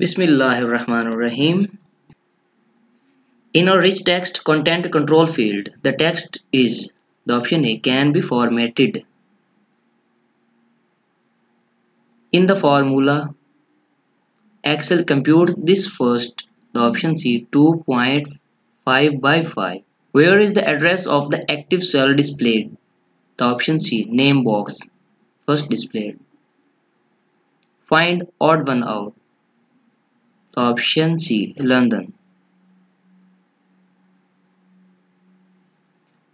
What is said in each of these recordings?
Bismillahirrahmanirrahim. In a rich text content control field, the text is the option A can be formatted. In the formula, Excel computes this first, the option C 2.5 by 5. Where is the address of the active cell displayed? The option C name box first displayed. Find odd one out. Option C London.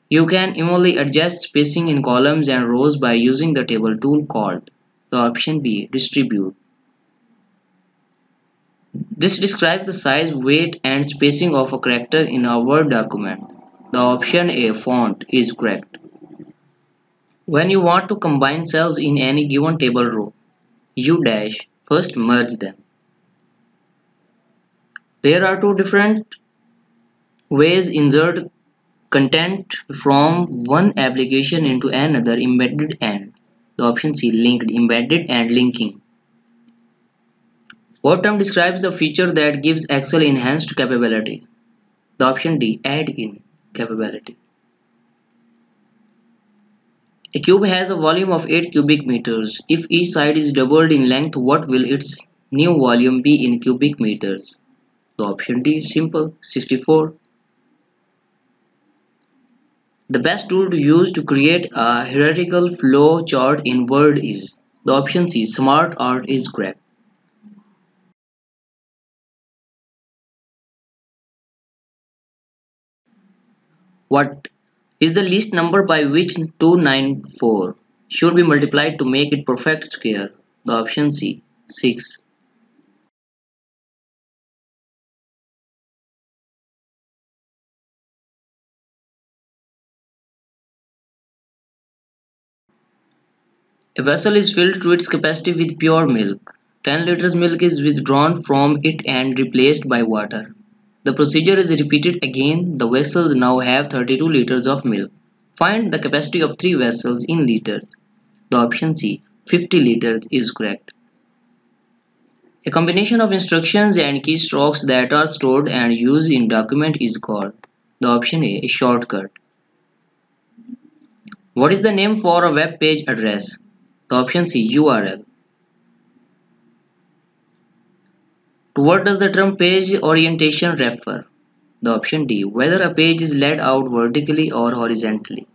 You can easily adjust spacing in columns and rows by using the table tool called the option B distribute. This describes the size, weight and spacing of a character in a Word document. The option A font is correct. When you want to combine cells in any given table row, you dash first merge them. There are two different ways insert content from one application into another embedded and the option C linked embedded and linking. What term describes the feature that gives Excel enhanced capability? The option D add-in capability. A cube has a volume of 8 cubic meters. If each side is doubled in length, what will its new volume be in cubic meters? The option D is simple, 64. The best tool to use to create a hierarchical flow chart in Word is the option C, Smart Art is correct. What is the least number by which 294 should be multiplied to make it perfect square? The option C, 6. A vessel is filled to its capacity with pure milk. 10 liters milk is withdrawn from it and replaced by water. The procedure is repeated again. The vessels now have 32 liters of milk. Find the capacity of three vessels in liters. The option C, 50 liters is correct. A combination of instructions and keystrokes that are stored and used in document is called the option A, a shortcut. What is the name for a web page address? The option C, URL. To what does the term page orientation refer? The option D. Whether a page is laid out vertically or horizontally.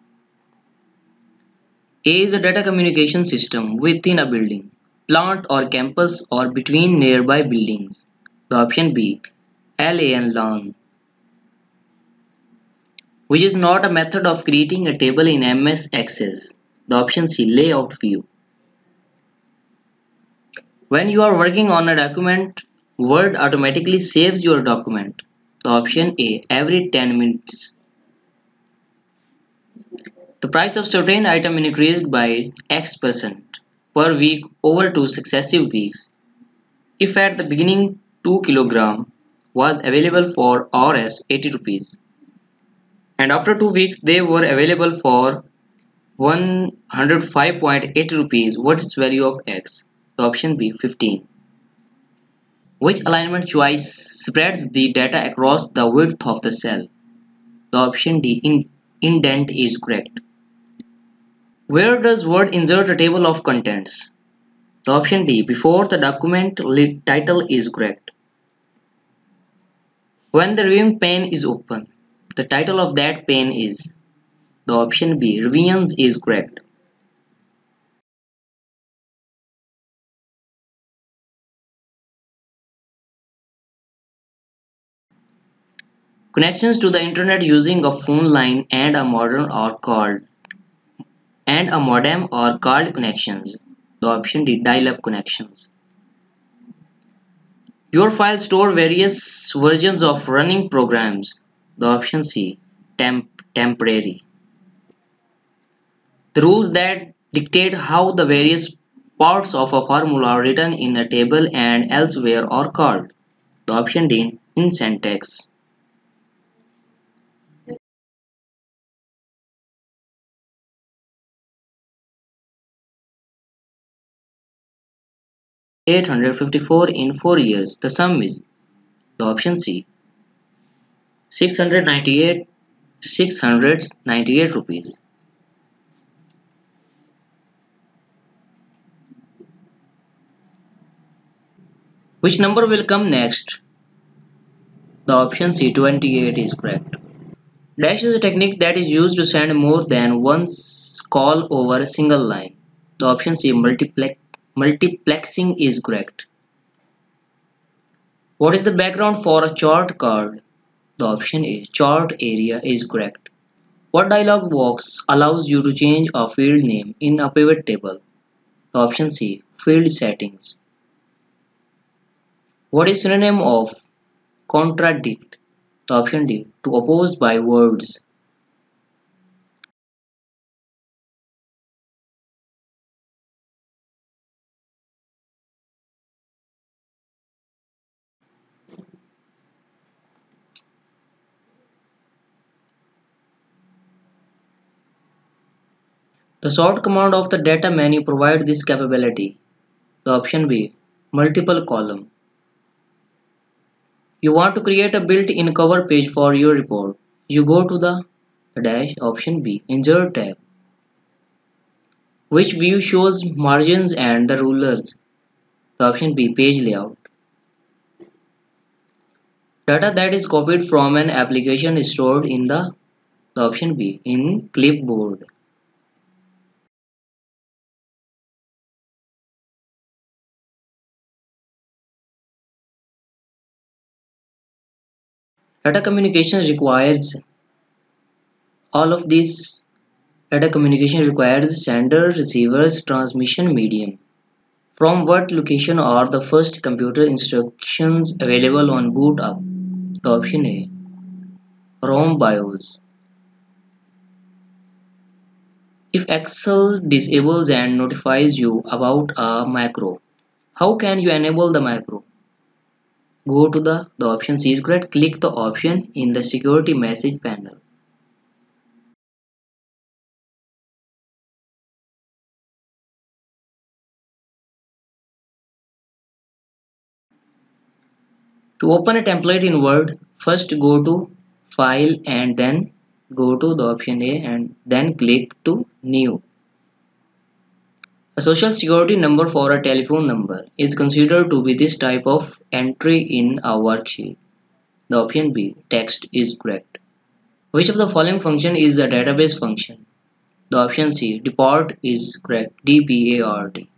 A is a data communication system within a building, plant or campus or between nearby buildings. The option B. LAN LAN. Which is not a method of creating a table in MS Access. The option C. Layout view. When you are working on a document Word automatically saves your document. The option A every 10 minutes. The price of certain item increased by X percent per week over two successive weeks. If at the beginning 2 kilogram was available for Rs 80 rupees and after 2 weeks they were available for 105.8 rupees what is value of X? The option B 15. Which alignment choice spreads the data across the width of the cell? The option D in indent is correct. Where does Word insert a table of contents? The option D before the document title is correct. When the reviewing pane is open, the title of that pane is the option B revisions is correct. Connections to the internet using a phone line and a modem are called and a modem are called connections. The option D dial-up connections. Your file store various versions of running programs. The option C temp temporary. The rules that dictate how the various parts of a formula are written in a table and elsewhere are called. The option D in syntax. 854 in 4 years. The sum is the option C 698 698 rupees. Which number will come next? The option C 28 is correct. Dash is a technique that is used to send more than one call over a single line. The option C multiplex multiplexing is correct. What is the background for a chart card? The option A chart area is correct. What dialog box allows you to change a field name in a pivot table? The option C field settings. What is synonym of contradict? The option D to oppose by words. The sort command of the data menu provides this capability. The option B, multiple column. You want to create a built-in cover page for your report. You go to the dash option B, insert tab, which view shows margins and the rulers. The option B, page layout. Data that is copied from an application is stored in the, the option B, in clipboard. Data communication requires all of these data communication requires sender, receivers, transmission medium. From what location are the first computer instructions available on boot up? The option A. ROM BIOS. If Excel disables and notifies you about a macro, how can you enable the macro? Go to the, the option C is correct click the option in the security message panel To open a template in Word, first go to File and then go to the option A and then click to New. A social security number for a telephone number is considered to be this type of entry in a worksheet. The option B, text, is correct. Which of the following function is a database function? The option C, depart, is correct. D-P-A-R-T.